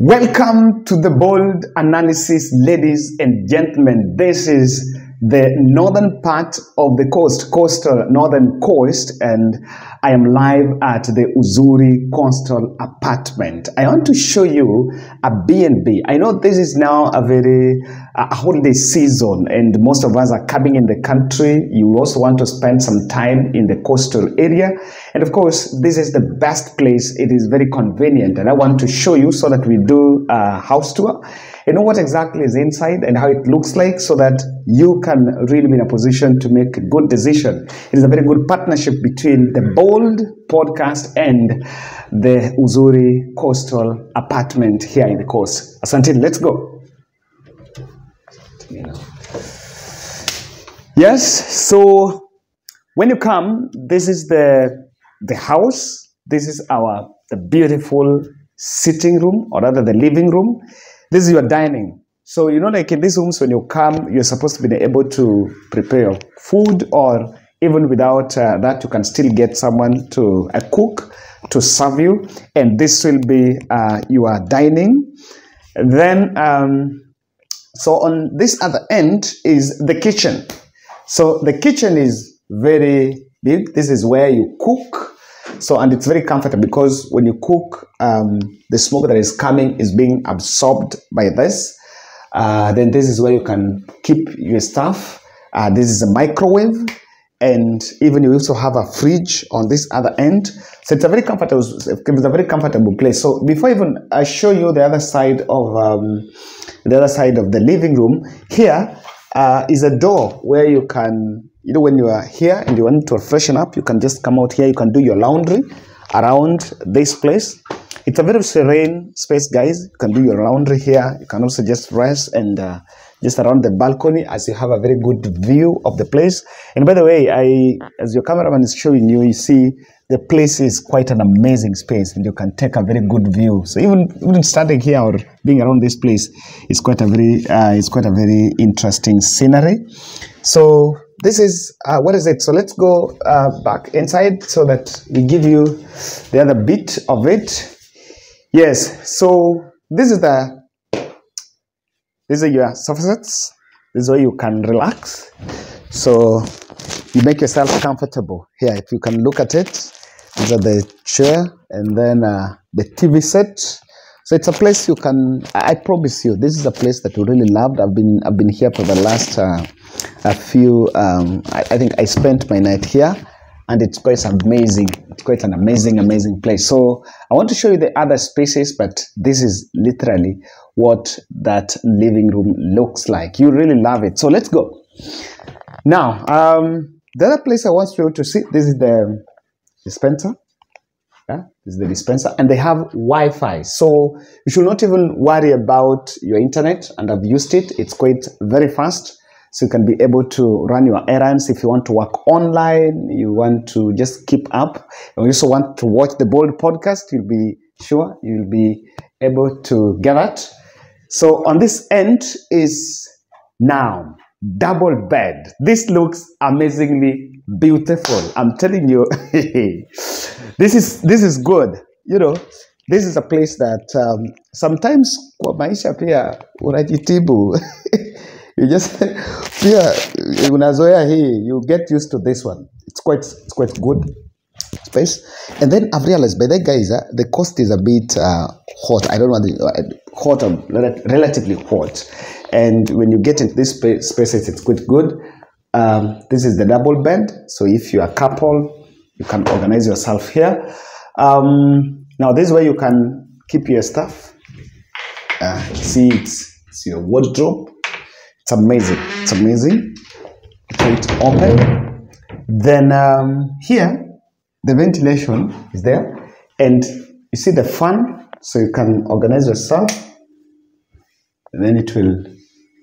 Welcome to the bold analysis, ladies and gentlemen. This is the northern part of the coast, coastal northern coast, and I am live at the Uzuri Coastal Apartment. I want to show you a B&B. I know this is now a very a holiday season, and most of us are coming in the country. You also want to spend some time in the coastal area, and of course, this is the best place. It is very convenient, and I want to show you so that we do a house tour you know what exactly is inside and how it looks like so that you can really be in a position to make a good decision. It is a very good partnership between the Bold podcast and the Uzuri Coastal Apartment here in the coast. Asante, let's go. Yes, so when you come, this is the the house. This is our the beautiful sitting room, or rather the living room. This is your dining. So, you know, like in these rooms, when you come, you're supposed to be able to prepare your food, or even without uh, that, you can still get someone to a cook to serve you. And this will be uh, your dining. Then, um, so on this other end is the kitchen. So the kitchen is very big. This is where you cook. So, and it's very comfortable because when you cook, um, the smoke that is coming is being absorbed by this. Uh, then this is where you can keep your stuff. Uh, this is a microwave, and even you also have a fridge on this other end. So it's a very comfortable, it's a very comfortable place. So before even I show you the other side of um, the other side of the living room, here uh, is a door where you can, you know, when you are here and you want to freshen up, you can just come out here. You can do your laundry around this place. It's a very serene space, guys. You can do your laundry here. You can also just rest and uh, just around the balcony as you have a very good view of the place. And by the way, I, as your cameraman is showing you, you see the place is quite an amazing space and you can take a very good view. So even even standing here or being around this place is quite a very uh, it's quite a very interesting scenery. So this is uh, what is it? So let's go uh, back inside so that we give you the other bit of it. Yes. So this is the these are your sofa sets. This is where you can relax. So you make yourself comfortable here. If you can look at it, these are the chair and then uh, the TV set. So it's a place you can. I promise you, this is a place that you really loved. I've been I've been here for the last uh, a few. Um, I, I think I spent my night here, and it's quite amazing. It's quite an amazing, amazing place. So I want to show you the other spaces, but this is literally what that living room looks like. You really love it. So let's go. Now, um, the other place I want you to see. This is the dispenser. Yeah, this is the dispenser, and they have Wi-Fi, so you should not even worry about your internet. And I've used it; it's quite very fast, so you can be able to run your errands if you want to work online. You want to just keep up. And you also want to watch the Bold podcast. You'll be sure you'll be able to get that. So on this end is now double bed. This looks amazingly beautiful. I'm telling you, this is this is good. You know, this is a place that um, sometimes kwa maisha pia unajitibu. you just pia unazoea hii. You get used to this one. It's quite it's quite good space. And then I've realized by the guys, uh, the cost is a bit uh, hot. I don't want the, uh, hot or relatively hot. And when you get into this spa- spaces, it's quite good. Um, this is the double bed. So if you're a couple, you can organize yourself here. Um, now, this way you can keep your stuff. Uh, see, it's, it's your wardrobe. It's amazing. It's amazing. It's open. Then um, here, the ventilation is there, and you see the fan, so you can organize yourself. And then it will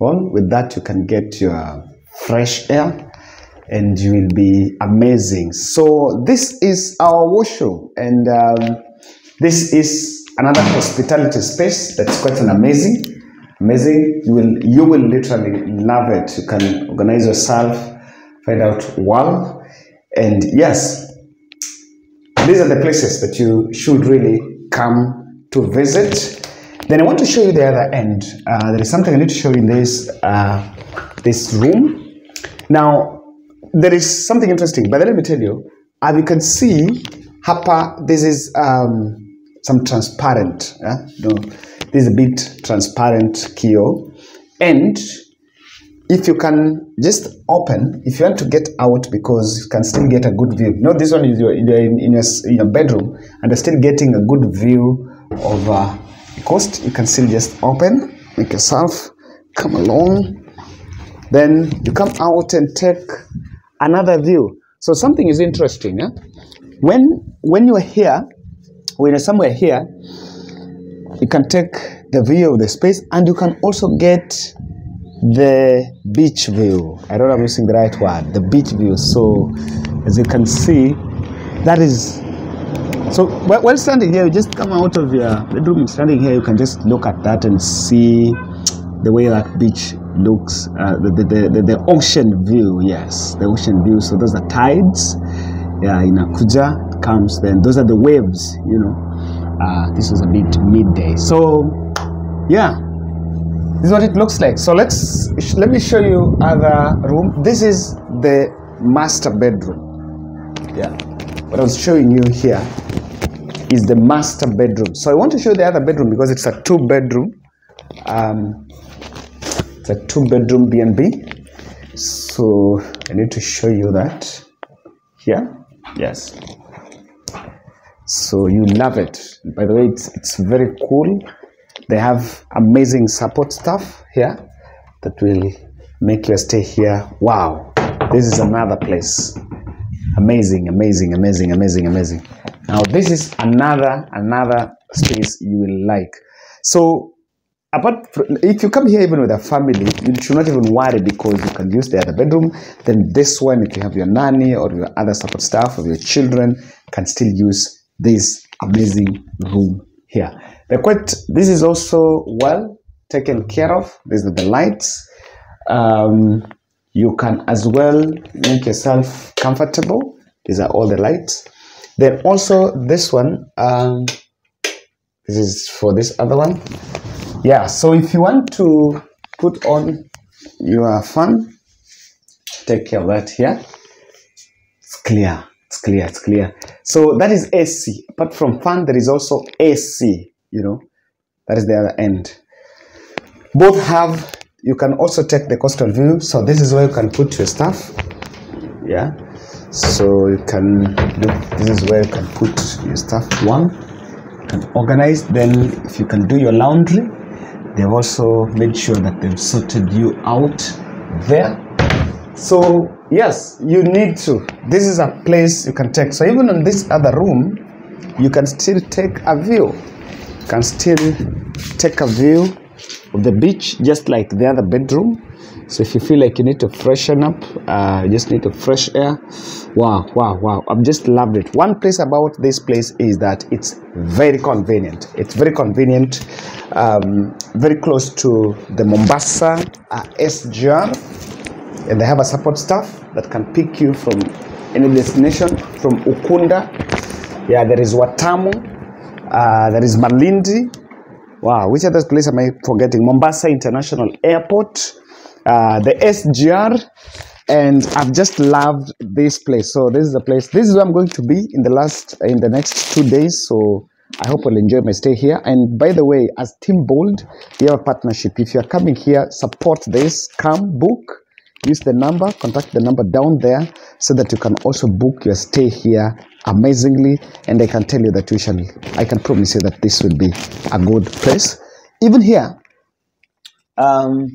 on. With that, you can get your fresh air, and you will be amazing. So this is our washroom, and um, this is another hospitality space that's quite an amazing amazing you will you will literally love it you can organize yourself find out well and yes these are the places that you should really come to visit Then I want to show you the other end. Uh, there is something I need to show you in this uh, this room. Now, there is something interesting, but let me tell you. As you can see, hapa, this is um, some transparent. Yeah? No, this is a bit transparent kio. And if you can just open, if you want to get out because you can still get a good view. No, this one is your, in, your, in, your, bedroom and you're still getting a good view of uh, the coast. You can still just open, make yourself come along. Then you come out and take another view. So something is interesting. Yeah? When, when you're here, when you're somewhere here, you can take the view of the space and you can also get the beach view. I don't know if I'm using the right word, the beach view. So, as you can see, that is. So, while standing here, you just come out of your bedroom, standing here, you can just look at that and see the way that beach looks, uh, the, the, the, the, ocean view, yes, the ocean view. So, those are tides. Yeah, in Akuja comes then, those are the waves, you know. Uh, this was a bit midday. So, yeah, this is what it looks like so let's let me show you other room this is the master bedroom yeah what i was showing you here is the master bedroom so i want to show the other bedroom because it's a two bedroom um, it's a two bedroom b&b so i need to show you that here yes so you love it by the way it's it's very cool they have amazing support staff here that will make your stay here. Wow, this is another place. Amazing, amazing, amazing, amazing, amazing. Now this is another another space you will like. So apart from, if you come here even with a family, you should not even worry because you can use the other bedroom. Then this one, if you have your nanny or your other support staff or your children, can still use this amazing room here. The quite this is also well taken care of. These are the lights. Um, you can as well make yourself comfortable. These are all the lights. Then also this one, um, this is for this other one. Yeah, so if you want to put on your fan, take care of that here. It's clear, it's clear, it's clear. So that is AC. Apart from fan, there is also AC you know. That is the other end. Both have you can also take the coastal view. So this is where you can put your stuff. Yeah. So you can look this is where you can put your stuff. One you can organize. Then if you can do your laundry they've also made sure that they've sorted you out there. So yes you need to. This is a place you can take. So even in this other room you can still take a view. You can still take a view of the beach just like the other bedroom so if you feel like you need to freshen up uh, you just need a fresh air wow wow wow. I've just loved it. One place about this place is that it's very convenient. It's very convenient um, very close to the mombasa uh, sgr and they have a support staff that can pick you from any destination from ukunda. Yeah there is watamu uh, there is Malindi. Wow, which other place am I forgetting? Mombasa International Airport, uh, the SGR, and I've just loved this place. So this is the place. This is where I'm going to be in the last in the next two days. So I hope I'll enjoy my stay here. And by the way, as Team Bold, we have a partnership. If you're coming here, support this. Come book. Use the number, contact the number down there so that you can also book your stay here amazingly and i can tell you that we shall i can promise you that this will be a good place even here um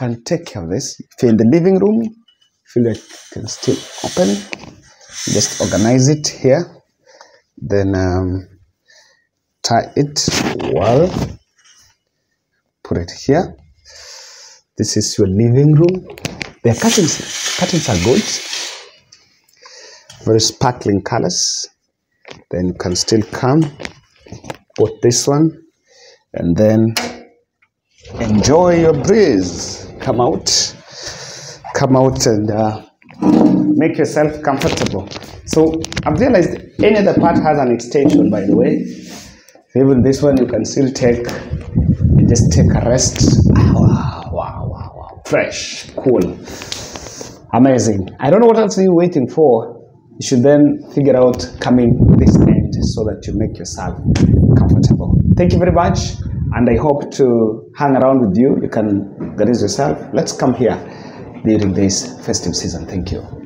can take care of this. In the living room feel like you can still open just organize it here. Then um, tie it well. Put it here. This is your living room. The curtains curtains are good very sparkling colors. Then you can still come put this one and then enjoy your breeze come out come out and uh, make yourself comfortable so i've realized any other part has an extension by the way Even this one you can still take, just take a rest. Ah, Wow, wow, wow, wow. Fresh, cool, amazing. I don't know what else you're waiting for. You should then figure out coming this end so that you make yourself comfortable. Thank you very much, and I hope to hang around with you. You can organize yourself. Let's come here during this festive season. Thank you.